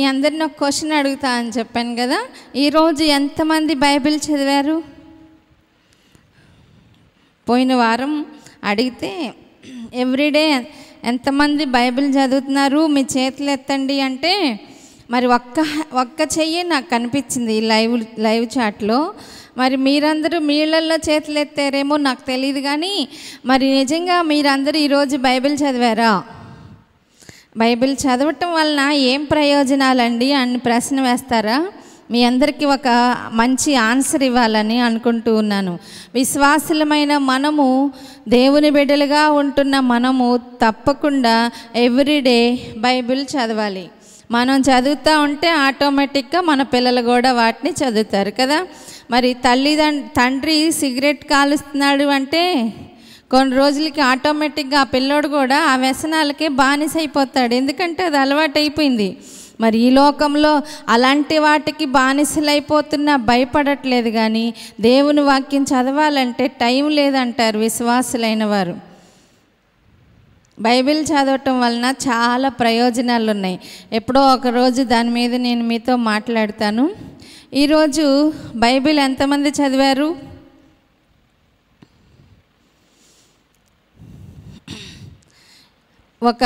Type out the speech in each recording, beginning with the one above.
మీ అందరిని ఒక క్వశ్చన్ అడుగుతా అని చెప్పాను కదా. ఈరోజు ఎంతమంది బైబిల్ చదివారు? పోయిన వారం అడిగితే ఎవ్రీడే ఎంతమంది బైబిల్ చదువుతున్నారు? మీ చేతులు ఎత్తండి. అంటే మరి ఒక్క ఒక్క చెయ్యి నాకు కనిపించింది ఈ లైవ్ లైవ్ చాట్లో. మరి మీరందరూ మీళ్ళల్లో చేతులు ఎత్తారేమో నాకు తెలియదు కానీ మరి నిజంగా మీరందరూ ఈరోజు బైబిల్ చదివారా? బైబిల్ చదవటం వలన ఏం ప్రయోజనాలండి అని ప్రశ్న వేస్తారా? మీ అందరికీ ఒక మంచి ఆన్సర్ ఇవ్వాలని అనుకుంటూ ఉన్నాను. విశ్వాసులమైన మనము దేవుని బిడ్డలుగా ఉంటున్న మనము తప్పకుండా ఎవ్రీడే బైబిల్ చదవాలి. మనం చదువుతూ ఉంటే ఆటోమేటిక్గా మన పిల్లలు కూడా వాటిని చదువుతారు కదా? మరి తల్లిదండ్రి తండ్రి సిగరెట్ కాలుస్తున్నాడు అంటే కొన్ని రోజులకి ఆటోమేటిక్గా ఆ పిల్లోడు కూడా ఆ వ్యసనాలకే బానిస అయిపోతాడు ఎందుకంటే అది అలవాటు అయిపోయింది మరి ఈ లోకంలో అలాంటి వాటికి బానిసలైపోతున్నా భయపడట్లేదు కానీ దేవుని వాక్యం చదవాలంటే టైం లేదంటారు విశ్వాసులైన వారు. బైబిల్ చదవటం వలన చాలా ప్రయోజనాలు ఉన్నాయి ఎప్పుడో ఒకరోజు దాని మీద నేను మీతో మాట్లాడతాను. ఈరోజు బైబిల్ ఎంతమంది చదివారు? ఒక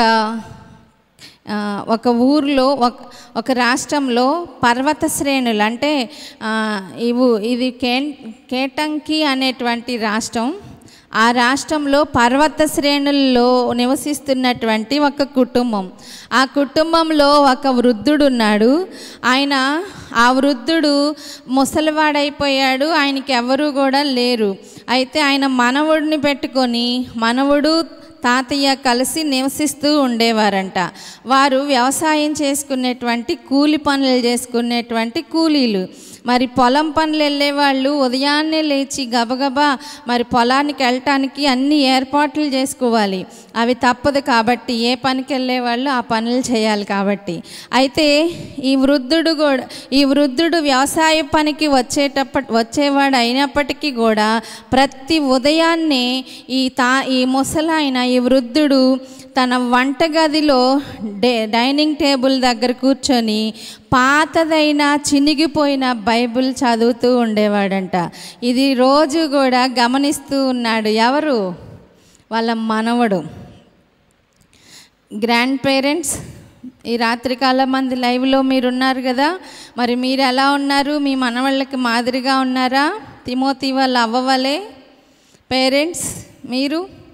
ఒక ఊర్లో ఒక ఒక రాష్ట్రంలో పర్వత శ్రేణులు అంటే ఇవు ఇది కే కేటంకి అనేటువంటి రాష్ట్రం. ఆ రాష్ట్రంలో పర్వత శ్రేణుల్లో నివసిస్తున్నటువంటి ఒక కుటుంబం. ఆ కుటుంబంలో ఒక వృద్ధుడు ఉన్నాడు. ఆయన ఆ వృద్ధుడు ముసలివాడైపోయాడు. ఆయనకి ఎవరు కూడా లేరు. అయితే ఆయన మనవుడిని పెట్టుకొని మనవుడు తాతయ్య కలిసి నివసిస్తూ ఉండేవారంట. వారు వ్యవసాయం చేసుకునేటువంటి కూలి పనులు చేసుకునేటువంటి కూలీలు. మరి పొలం పనులు వెళ్ళేవాళ్ళు ఉదయాన్నే లేచి గబగబా మరి పొలానికి వెళ్ళటానికి అన్ని ఏర్పాట్లు చేసుకోవాలి. అవి తప్పదు కాబట్టి ఏ పనికి వెళ్ళేవాళ్ళు ఆ పనులు చేయాలి కాబట్టి. అయితే ఈ వృద్ధుడు కూడా ఈ వృద్ధుడు వ్యవసాయ పనికి వచ్చేటప్పటి వచ్చేవాడు అయినప్పటికీ కూడా ప్రతి ఉదయాన్నే ఈ తా ఈ ముసలాయన ఈ వృద్ధుడు తన వంటగదిలో డే డైనింగ్ టేబుల్ దగ్గర కూర్చొని పాతదైన చినిగిపోయిన బైబిల్ చదువుతూ ఉండేవాడంట. ఇది రోజు కూడా గమనిస్తూ ఉన్నాడు. ఎవరు? వాళ్ళ మనవడు. గ్రాండ్ పేరెంట్స్ ఈ రాత్రికాల మంది లైవ్లో మీరు ఉన్నారు కదా? మరి మీరు ఎలా ఉన్నారు? మీ మనవాళ్ళకి మాదిరిగా ఉన్నారా? తిమోతి వాళ్ళ అవ్వవలే పేరెంట్స్ మీరు?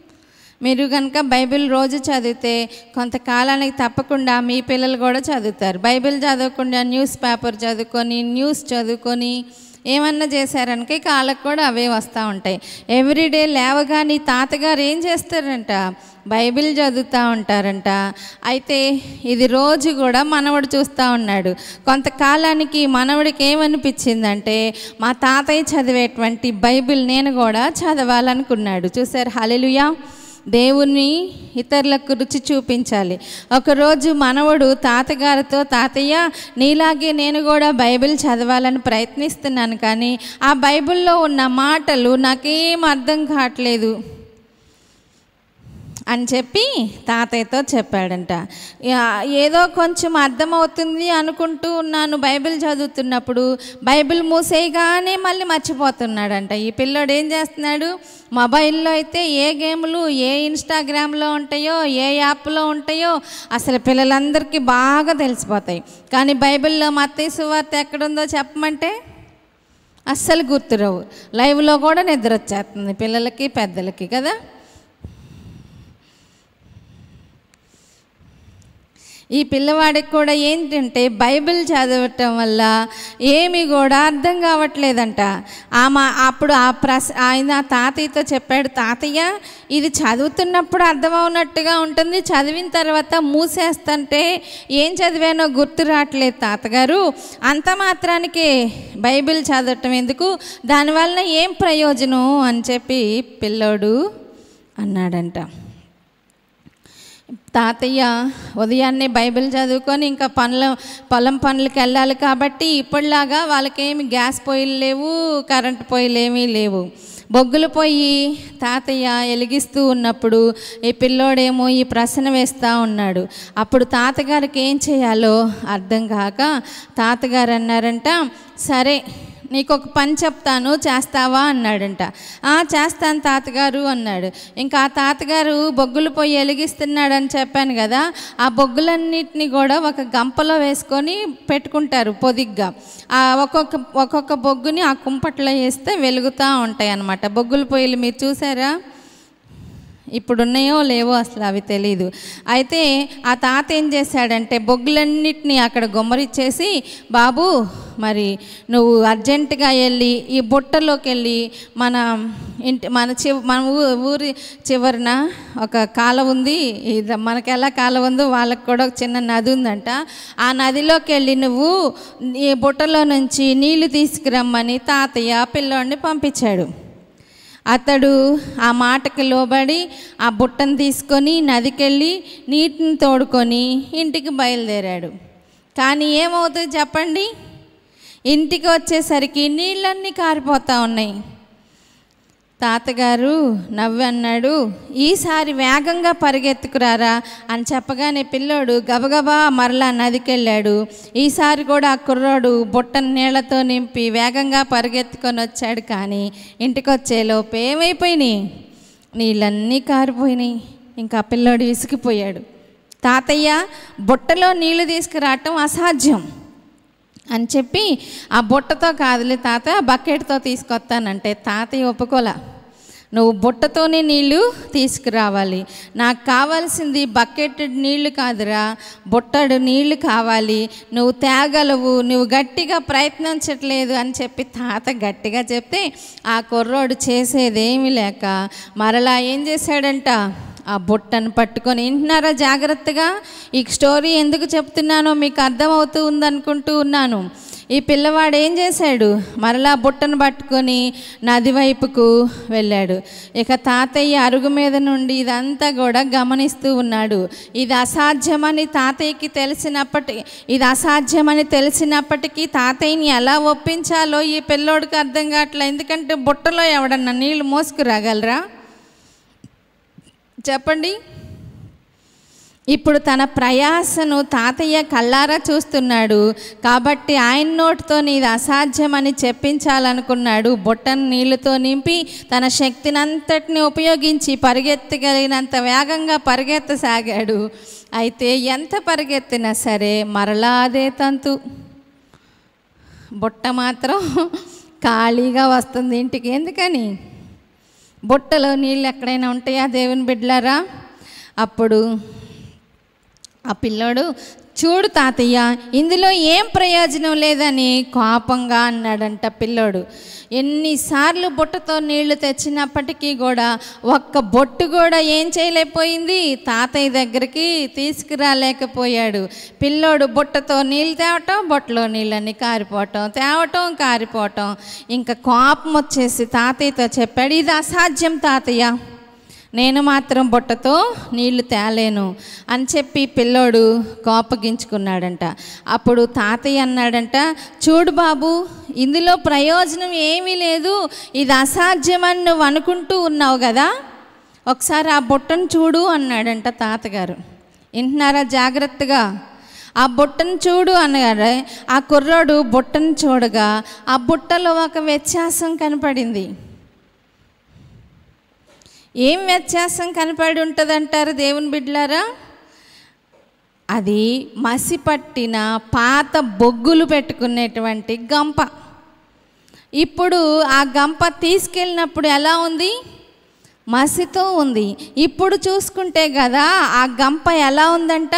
మీరు కనుక బైబిల్ రోజు చదివితే కొంతకాలానికి తప్పకుండా మీ పిల్లలు కూడా చదువుతారు. బైబిల్ చదవకుండా న్యూస్ పేపర్ చదువుకొని న్యూస్ చదువుకొని ఏమన్నా చేశారనుక ఇక కూడా అవే వస్తూ ఉంటాయి. ఎవ్రీడే లేవగానే తాతగారు ఏం చేస్తారంట? బైబిల్ చదువుతూ ఉంటారంట. అయితే ఇది రోజు కూడా మనవడు చూస్తూ ఉన్నాడు. కొంతకాలానికి మనవడికి ఏమనిపించిందంటే మా తాతయ్య చదివేటువంటి బైబిల్ నేను కూడా చదవాలనుకున్నాడు. చూసారు హలెలుయా దేవుని ఇతరులకు రుచి చూపించాలి. ఒకరోజు మనవడు తాతగారితో తాతయ్య నీలాగే నేను కూడా బైబిల్ చదవాలని ప్రయత్నిస్తున్నాను కానీ ఆ బైబిల్లో ఉన్న మాటలు నాకేం అర్థం కావట్లేదు. అని చెప్పి తాతయ్యతో చెప్పాడంట. ఏదో కొంచెం అర్థమవుతుంది అనుకుంటూ ఉన్నాను బైబిల్ చదువుతున్నప్పుడు. బైబిల్ మూసేయగానే మళ్ళీ మర్చిపోతున్నాడంట. ఈ పిల్లోడు ఏం చేస్తున్నాడు? మొబైల్లో అయితే ఏ గేములు ఏ ఇన్స్టాగ్రామ్లో ఉంటాయో ఏ యాప్లో ఉంటాయో అసలు పిల్లలందరికీ బాగా తెలిసిపోతాయి. కానీ బైబిల్లో మత్తయ్య సువార్త ఎక్కడుందో చెప్పమంటే అస్సలు గుర్తురావు. లైవ్లో కూడా నిద్ర వచ్చేస్తుంది పిల్లలకి పెద్దలకి కదా? ఈ పిల్లవాడికి కూడా ఏంటంటే బైబిల్ చదవటం వల్ల ఏమి కూడా అర్థం కావట్లేదంట. ఆమె అప్పుడు ఆ ప్రస ఆయన తాతయ్యతో చెప్పాడు తాతయ్య ఇది చదువుతున్నప్పుడు అర్థమవునట్టుగా ఉంటుంది. చదివిన తర్వాత మూసేస్తుంటే ఏం చదివానో గుర్తు రావట్లేదు తాతగారు. అంత మాత్రానికి బైబిల్ చదవటం ఎందుకు? దానివల్ల ఏం ప్రయోజనం? అని చెప్పి పిల్లోడు అన్నాడంట. తాతయ్య ఉదయాన్నే బైబిల్ చదువుకొని ఇంకా పనుల పొలం పనులకి వెళ్ళాలి కాబట్టి ఇప్పటిలాగా వాళ్ళకేమి గ్యాస్ పొయ్యిలు లేవు కరెంట్ పొయ్యిలు ఏమీ లేవు. బొగ్గులు పొయ్యి తాతయ్య ఎలిగిస్తూ ఉన్నప్పుడు ఈ పిల్లోడేమో ఈ ప్రశ్న వేస్తూ ఉన్నాడు. అప్పుడు తాతగారికి ఏం చేయాలో అర్థం కాక తాతగారు అన్నారంట సరే నీకు ఒక పని చెప్తాను చేస్తావా అన్నాడంట. "ఆ, చేస్తాను తాతగారు అన్నాడు. ఇంకా ఆ తాతగారు బొగ్గులు పొయ్యి వెలిగిస్తున్నాడని చెప్పాను కదా ఆ బొగ్గులన్నిటిని కూడా ఒక గంపలో వేసుకొని పెట్టుకుంటారు పొదిగ్గా. ఆ ఒక్కొక్క ఒక్కొక్క బొగ్గుని ఆ కుంపట్లో వేస్తే వెలుగుతూ ఉంటాయి అన్నమాట బొగ్గుల పొయ్యిలు మీరు చూసారా? ఇప్పుడు ఉన్నాయో లేవో అసలు అవి తెలీదు. అయితే ఆ తాత ఏం చేశాడంటే బొగ్గులన్నిటినీ అక్కడ గుమ్మరిచ్చేసి బాబు మరి నువ్వు అర్జెంటుగా వెళ్ళి ఈ బుట్టలోకి వెళ్ళి మన ఇంటి మన చివ మన ఊ- ఊరి చివరన ఒక కాలం ఉంది. ఇది మనకి ఎలా కాలువ ఉందో వాళ్ళకి కూడా ఒక చిన్న నది ఉందంట. ఆ నదిలోకి వెళ్ళి నువ్వు ఈ బుట్టలో నుంచి నీళ్ళు తీసుకురమ్మని తాతయ్య పిల్లోడిని పంపించాడు. అతడు ఆ మాటకి లోబడి ఆ బుట్టను తీసుకొని నదికెళ్ళి నీటిని తోడుకొని ఇంటికి బయలుదేరాడు. కానీ ఏమవుతుంది చెప్పండి? ఇంటికి వచ్చేసరికి నీళ్ళన్నీ కారిపోతూ ఉన్నాయి. తాతగారు నవ్వి అన్నాడు ఈసారి వేగంగా పరిగెత్తుకురారా అని చెప్పగానే పిల్లోడు గబగబా మరలా నదికెళ్ళాడు. ఈసారి కూడా ఆ కుర్రోడు బుట్టను నీళ్ళతో నింపి వేగంగా పరిగెత్తుకొని వచ్చాడు కానీ ఇంటికొచ్చేలోపు ఏమైపోయినాయి? నీళ్ళన్నీ కారిపోయినాయి. ఇంకా పిల్లోడు విసిగిపోయాడు. తాతయ్య బుట్టలో నీళ్ళు తీసుకురావటం అసాధ్యం అని చెప్పి ఆ బుట్టతో కాదులే తాత బకెట్తో తీసుకొస్తానంటే తాతయ్య ఒప్పుకోలే. నువ్వు బుట్టతోనే నీళ్ళు తీసుకురావాలి. నాకు కావాల్సింది బకెట్ నీళ్ళు కాదురా. బుట్టడు నీళ్ళు కావాలి. నువ్వు తేగలవు. నువ్వు గట్టిగా ప్రయత్నించట్లేదు అని చెప్పి తాత గట్టిగా చెప్తే ఆ కుర్రోడు చేసేదేమీ లేక మరలా ఏం చేశాడంట? ఆ బుట్టను పట్టుకొని వింటున్నారా జాగ్రత్తగా? ఈ స్టోరీ ఎందుకు చెప్తున్నానో మీకు అర్థమవుతూ ఉందనుకుంటూ ఉన్నాను. ఈ పిల్లవాడు ఏం చేశాడు? మరలా బుట్టను పట్టుకొని నది వైపుకు వెళ్ళాడు. ఇక తాతయ్య అరుగు మీద నుండి ఇదంతా కూడా గమనిస్తూ ఉన్నాడు. ఇది అసాధ్యమని తాతయ్యకి తెలిసినప్పటి ఇది అసాధ్యమని తెలిసినప్పటికీ తాతయ్యని ఎలా ఒప్పించాలో ఈ పిల్లోడికి అర్థం కావట్లే ఎందుకంటే బుట్టలో ఎవడన్నా నీళ్ళు మోసుకురాగలరా? చెప్పండి. ఇప్పుడు తన ప్రయాసను తాతయ్య కళ్ళారా చూస్తున్నాడు. కాబట్టి ఆయన నోటితో ఇది అసాధ్యమని చెప్పించాలనుకున్నాడు. బుట్టను నీళ్ళతో నింపి తన శక్తినంతటిని ఉపయోగించి పరిగెత్తగలిగినంత వేగంగా పరిగెత్తసాగాడు. అయితే ఎంత పరిగెత్తినా సరే మరలా అదే తంతు. బుట్ట మాత్రం ఖాళీగా వస్తుంది ఇంటికి. ఎందుకని? బుట్టలో నీళ్ళు ఎక్కడైనా ఉంటాయా దేవుని బిడ్డలారా? అప్పుడు ఆ పిల్లోడు చూడు తాతయ్య ఇందులో ఏం ప్రయోజనం లేదని కోపంగా అన్నాడంట పిల్లోడు. ఎన్నిసార్లు బుట్టతో నీళ్ళు తెచ్చినప్పటికీ కూడా ఒక్క బొట్టు కూడా ఏం చేయలేకపోయింది. తాతయ్య దగ్గరికి తీసుకురాలేకపోయాడు. పిల్లోడు బుట్టతో నీళ్ళు తేవటం బొట్టలో నీళ్ళని కారిపోవటం తేవటం కారిపోవటం. ఇంకా కోపం వచ్చేసి తాతయ్యతో చెప్పాడు ఇది అసాధ్యం తాతయ్య. నేను మాత్రం బుట్టతో నీళ్ళు తేలేను అని చెప్పి పిల్లోడు కోపగించుకున్నాడంట. అప్పుడు తాతయ్య అన్నాడంట చూడు బాబు ఇందులో ప్రయోజనం ఏమీ లేదు. ఇది అసాధ్యమని నువ్వు అనుకుంటూ ఉన్నావు కదా. ఒకసారి ఆ బుట్టను చూడు అన్నాడంట తాతగారు. వింటున్నారా జాగ్రత్తగా? ఆ బుట్టను చూడు అన్నగారు ఆ కుర్రాడు బుట్టను చూడగా ఆ బుట్టలో ఒక వ్యత్యాసం కనపడింది. ఏం వ్యత్యాసం కనపడి ఉంటుందంటారు దేవుని బిడ్డలారా? అది మసి పట్టిన పాత బొగ్గులు పెట్టుకునేటువంటి గంప. ఇప్పుడు ఆ గంప తీసుకెళ్ళినప్పుడు ఎలా ఉంది? మసితో ఉంది. ఇప్పుడు చూసుకుంటే కదా ఆ గంప ఎలా ఉందంట?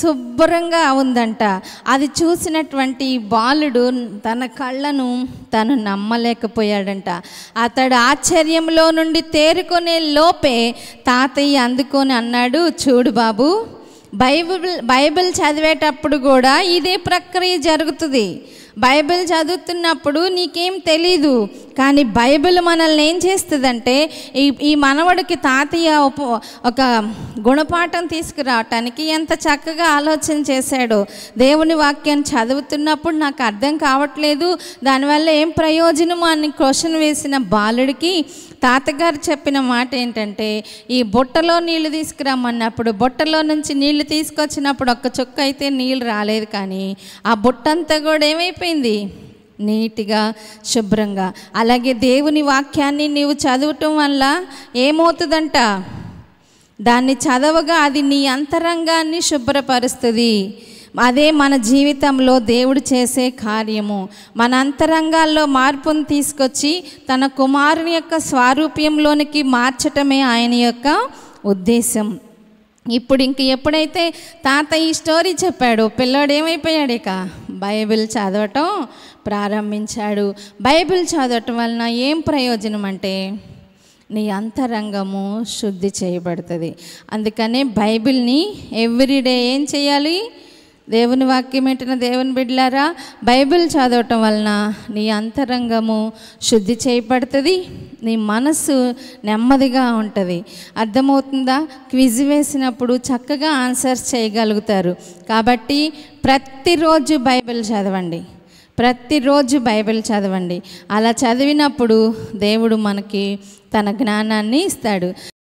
శుభ్రంగా ఉందంట. అది చూసినటువంటి బాలుడు తన కళ్ళను తను నమ్మలేకపోయాడంట. అతడు ఆశ్చర్యంలో నుండి తేరుకునే లోపే తాతయ్య అందుకొని అన్నాడు చూడు బాబు బైబిల్ బైబిల్ చదివేటప్పుడు కూడా ఇదే ప్రక్రియ జరుగుతుంది. బైబిల్ చదువుతున్నప్పుడు నీకేం తెలీదు. కానీ బైబిల్ మనల్ని ఏం చేస్తుందంటే ఈ ఈ మనవడికి తాతయ్య ఉప- ఒక గుణపాఠం తీసుకురావటానికి ఎంత చక్కగా ఆలోచన చేశాడు. దేవుని వాక్యాన్ని చదువుతున్నప్పుడు నాకు అర్థం కావట్లేదు. దానివల్ల ఏం ప్రయోజనం అని క్వశ్చన్ వేసిన బాలుడికి తాతగారు చెప్పిన మాట ఏంటంటే ఈ బుట్టలో నీళ్ళు తీసుకురమ్మన్నప్పుడు బుట్టలో నుంచి నీళ్ళు తీసుకొచ్చినప్పుడు ఒక్క చుక్క అయితే నీళ్ళు రాలేదు కానీ ఆ బుట్టంతా కూడా ఏమైపోయింది? నీట్గా శుభ్రంగా. అలాగే దేవుని వాక్యాన్ని నీవు చదవటం వల్ల ఏమవుతుందంట? దాన్ని చదవగా అది నీ అంతరంగాన్ని శుభ్రపరుస్తుంది. అదే మన జీవితంలో దేవుడు చేసే కార్యము. మన అంతరంగాల్లో మార్పును తీసుకొచ్చి తన కుమారుని యొక్క స్వారూప్యంలోనికి మార్చటమే ఆయన యొక్క ఉద్దేశం. ఇప్పుడు ఇంక ఎప్పుడైతే తాత ఈ స్టోరీ చెప్పాడు పిల్లోడు ఏమైపోయాడు ఇక? బైబిల్ చదవటం ప్రారంభించాడు. బైబిల్ చదవటం వలన ఏం ప్రయోజనం అంటే నీ అంతరంగము శుద్ధి చేయబడుతుంది. అందుకనే బైబిల్ని ఎవ్రీడే ఏం చేయాలి? దేవుని వాక్యం ఏంటిన దేవుని బిడ్డలారా? బైబిల్ చదవటం వలన నీ అంతరంగము శుద్ధి చేయబడుతుంది నీ మనసు నెమ్మదిగా ఉంటుంది. అర్థమవుతుందా? క్విజ్ వేసినప్పుడు చక్కగా ఆన్సర్స్ చేయగలుగుతారు. కాబట్టి ప్రతిరోజు బైబిల్ చదవండి. ప్రతిరోజు బైబిల్ చదవండి. అలా చదివినప్పుడు దేవుడు మనకి తన జ్ఞానాన్ని ఇస్తాడు.